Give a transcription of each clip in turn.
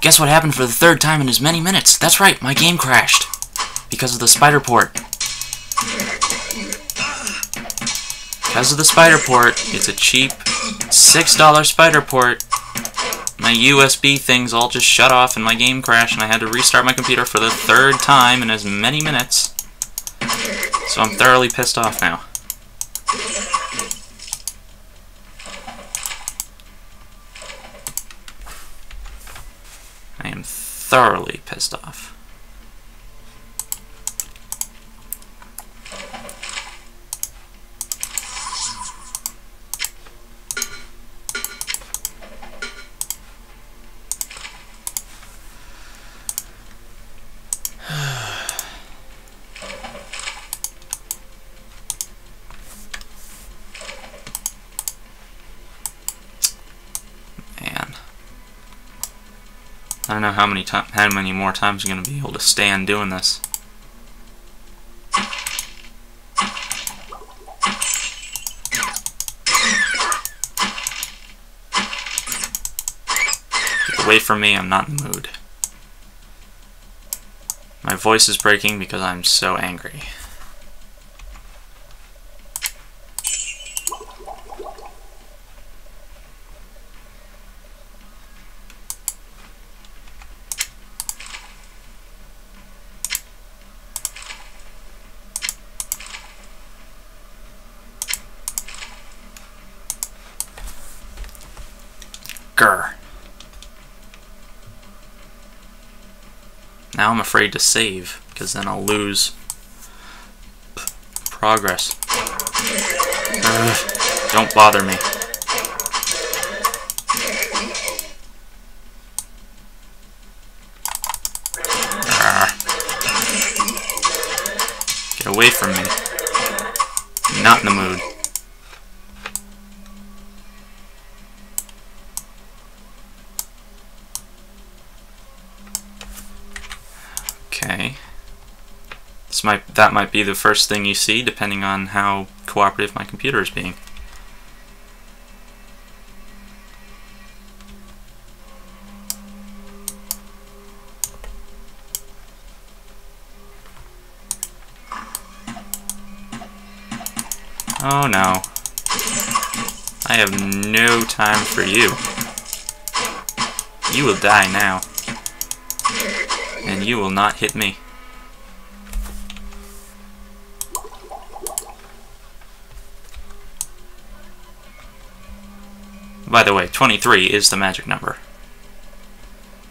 Guess what happened for the third time in as many minutes? That's right, my game crashed. Because of the spider port. Because of the spider port, it's a cheap $6 spider port. My USB things all just shut off and my game crashed and I had to restart my computer for the third time in as many minutes. So I'm thoroughly pissed off now. I am thoroughly pissed off. I don't know how many time, how many more times I'm gonna be able to stand doing this. Get away from me, I'm not in the mood. My voice is breaking because I'm so angry. Grr. Now I'm afraid to save, because then I'll lose progress. Ugh, don't bother me. Arr. Get away from me. Not in the mood. Okay. This might that might be the first thing you see, depending on how cooperative my computer is being. Oh no. I have no time for you. You will die now. And you will not hit me. By the way, 23 is the magic number.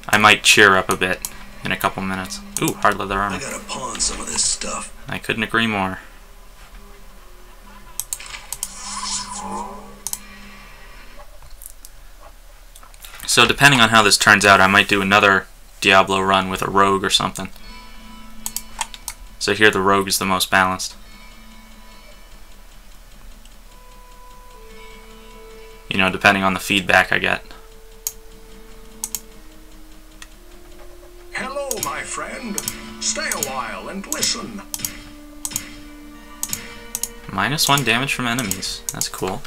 I might cheer up a bit in a couple minutes. Ooh, hard leather armor. I gotta pawn some of this stuff. I couldn't agree more. So depending on how this turns out, I might do another Diablo run with a rogue or something. So here the rogue is the most balanced. You know, depending on the feedback I get. Hello, my friend. Stay a while and listen. Minus one damage from enemies. That's cool.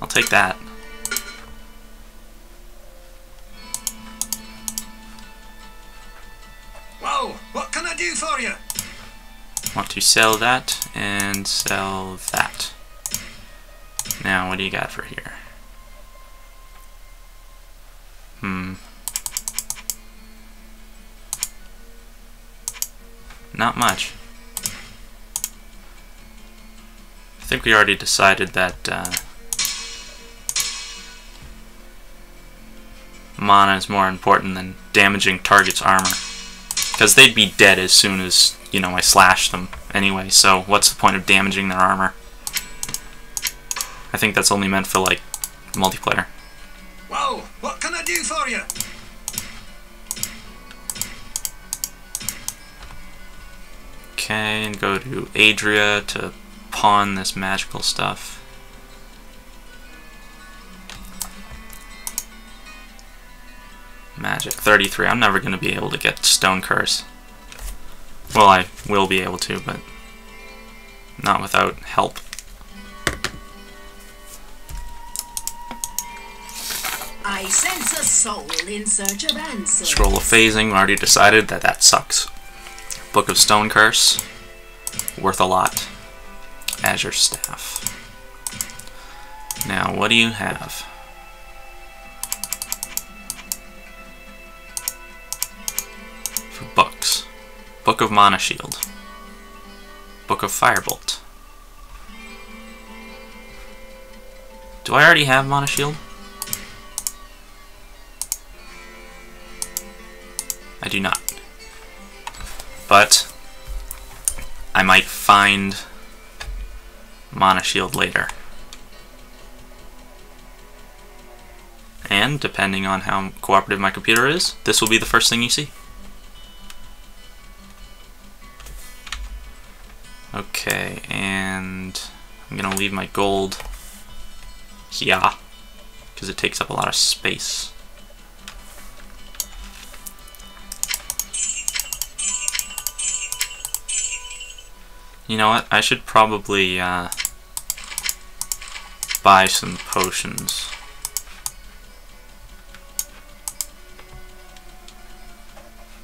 I'll take that. Do for you? Want to sell that and sell that. Now, what do you got for here? Hmm. Not much. I think we already decided that uh, mana is more important than damaging target's armor. Because they'd be dead as soon as, you know, I slash them anyway, so what's the point of damaging their armor? I think that's only meant for, like, multiplayer. Whoa! what can I do for you? Okay, and go to Adria to pawn this magical stuff. Magic, 33. I'm never going to be able to get Stone Curse. Well, I will be able to, but not without help. I sense a soul in search of answers. Scroll of Phasing, already decided that that sucks. Book of Stone Curse, worth a lot. Azure Staff. Now, what do you have? Book of Mana Shield. Book of Firebolt. Do I already have Mana Shield? I do not. But I might find Mana Shield later. And depending on how cooperative my computer is, this will be the first thing you see. Leave my gold here because it takes up a lot of space. You know what? I should probably uh, buy some potions.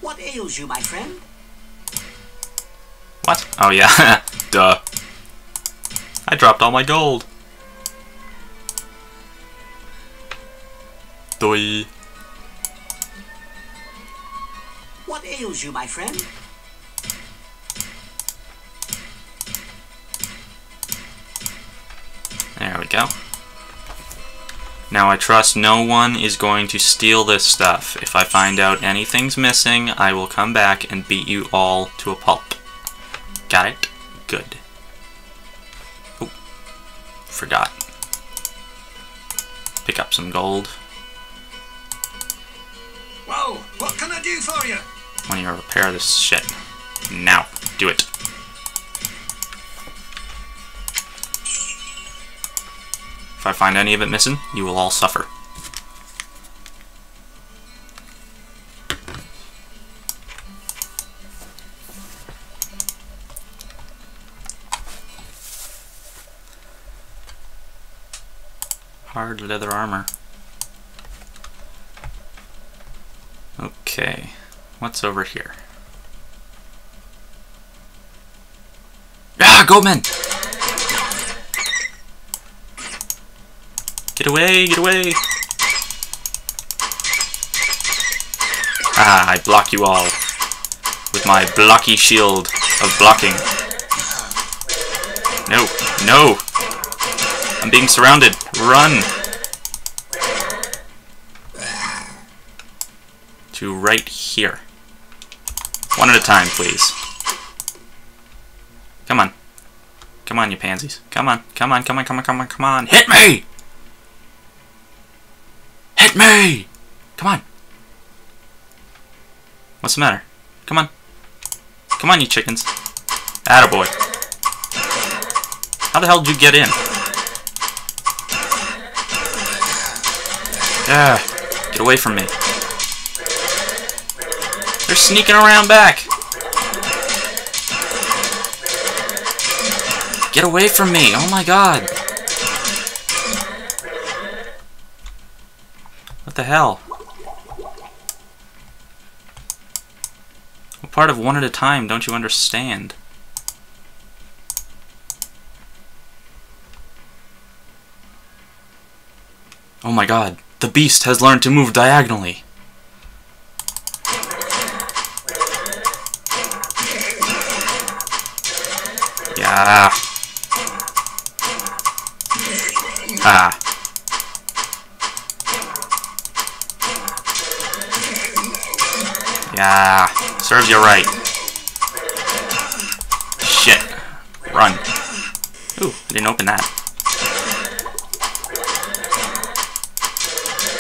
What ails you, my friend? What? Oh yeah, duh. I dropped all my gold. Doi. What ails you, my friend? There we go. Now I trust no one is going to steal this stuff. If I find out anything's missing, I will come back and beat you all to a pulp. Got it? Good. Forgot. Pick up some gold. Well, what can I do for you? When you repair this shit. Now, do it. If I find any of it missing, you will all suffer. Leather armor. Okay, what's over here? Ah, Goatman! Get away, get away! Ah, I block you all with my blocky shield of blocking. No, no! I'm being surrounded. Run! To right here. One at a time, please. Come on. Come on, you pansies. Come on, come on, come on, come on, come on, come on. Hit me! Hit me! Come on. What's the matter? Come on. Come on, you chickens. Attaboy. How the hell did you get in? Yeah, get away from me. They're sneaking around back. Get away from me. Oh my god. What the hell? Part of one at a time don't you understand? Oh my god. The beast has learned to move diagonally. Yeah. Ah. Yeah. Serves you right. Shit. Run. Ooh, I didn't open that.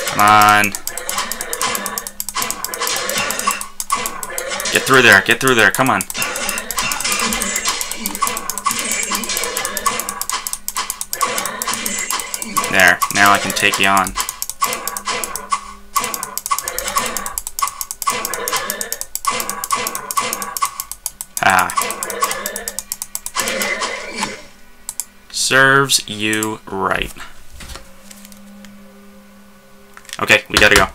Come on. Get through there. Get through there. Come on. Now I can take you on. Ah. Serves you right. Okay, we gotta go.